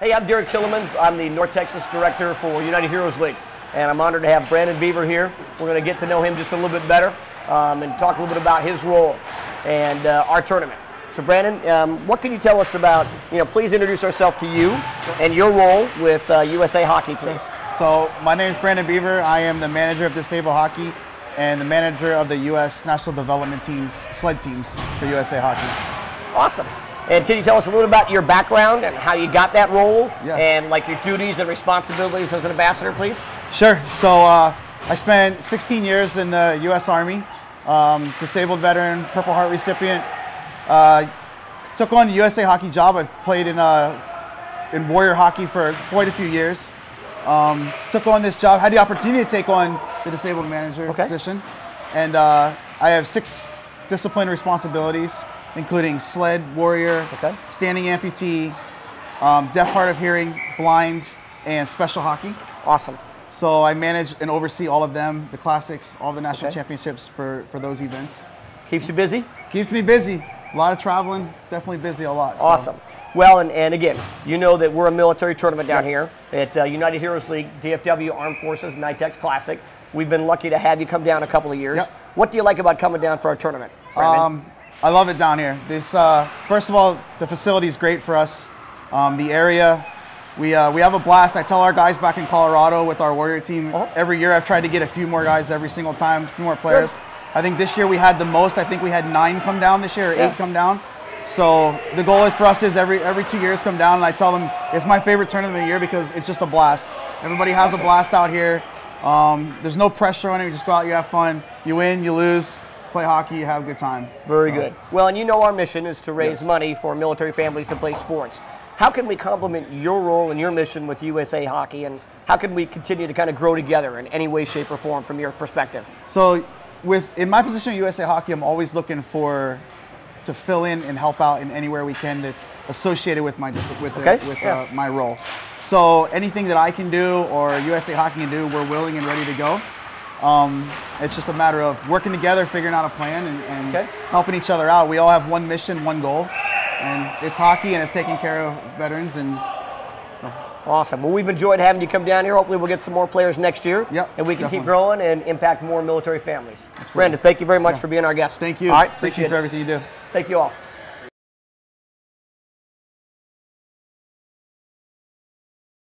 Hey, I'm Derek Tillemans. I'm the North Texas Director for United Heroes League, and I'm honored to have Brandon Beaver here. We're going to get to know him just a little bit better um, and talk a little bit about his role and uh, our tournament. So, Brandon, um, what can you tell us about, you know, please introduce ourselves to you and your role with uh, USA Hockey, please. So, my name is Brandon Beaver. I am the manager of Disabled Hockey and the manager of the U.S. National Development Teams, sled teams for USA Hockey. Awesome. And can you tell us a little about your background and how you got that role Yes. and like your duties and responsibilities as an ambassador, please? Sure. So, uh, I spent 16 years in the U.S. Army, um, disabled veteran, Purple Heart recipient. Uh, took on the USA Hockey job. I've played in uh, in Warrior Hockey for quite a few years. Um, took on this job, had the opportunity to take on the disabled manager Okay. position, and uh, I have six discipline responsibilities, including sled, warrior, Okay. standing amputee, um, deaf, hard of hearing, blind, and special hockey. Awesome. So I manage and oversee all of them, the classics, all the national Okay. championships for, for those events. Keeps you busy? Keeps me busy. A lot of traveling, definitely busy a lot. so- Awesome. Well, and, and again, you know that we're a military tournament down here at uh, United Heroes League, DFW Armed Forces NyTex Classic. We've been lucky to have you come down a couple of years. Yep. What do you like about coming down for our tournament? Um, I love it down here. This, uh, first of all, the facility is great for us. Um, the area, we, uh, we have a blast. I tell our guys back in Colorado with our Warrior team, Uh-huh. every year I've tried to get a few more guys every single time, a few more players. I think this year we had the most. I think we had nine come down this year, or Yeah. eight come down. So the goal is for us is every every two years come down, and I tell them it's my favorite tournament of the year because it's just a blast. Everybody has a blast out here. Um, there's no pressure on it. You just go out, you have fun. You win, you lose, play hockey, you have a good time. Very So- good. Well, and you know our mission is to raise Yes. money for military families to play sports. How can we complement your role and your mission with USA Hockey, and how can we continue to kind of grow together in any way, shape, or form from your perspective? So, with in my position at USA Hockey, I'm always looking for to fill in and help out in anywhere we can that's associated with my with the, with yeah. uh, my role. So anything that I can do or USA Hockey can do, we're willing and ready to go. Um, it's just a matter of working together, figuring out a plan, and, and Okay. helping each other out. We all have one mission, one goal, and it's hockey and it's taking care of veterans and Awesome. Well, we've enjoyed having you come down here. Hopefully, we'll get some more players next year. Yep, And we can keep growing and impact more military families. Brandon, thank you very much Yeah. for being our guest. thank you. All right. Thank Appreciate you for everything you do. Thank you all.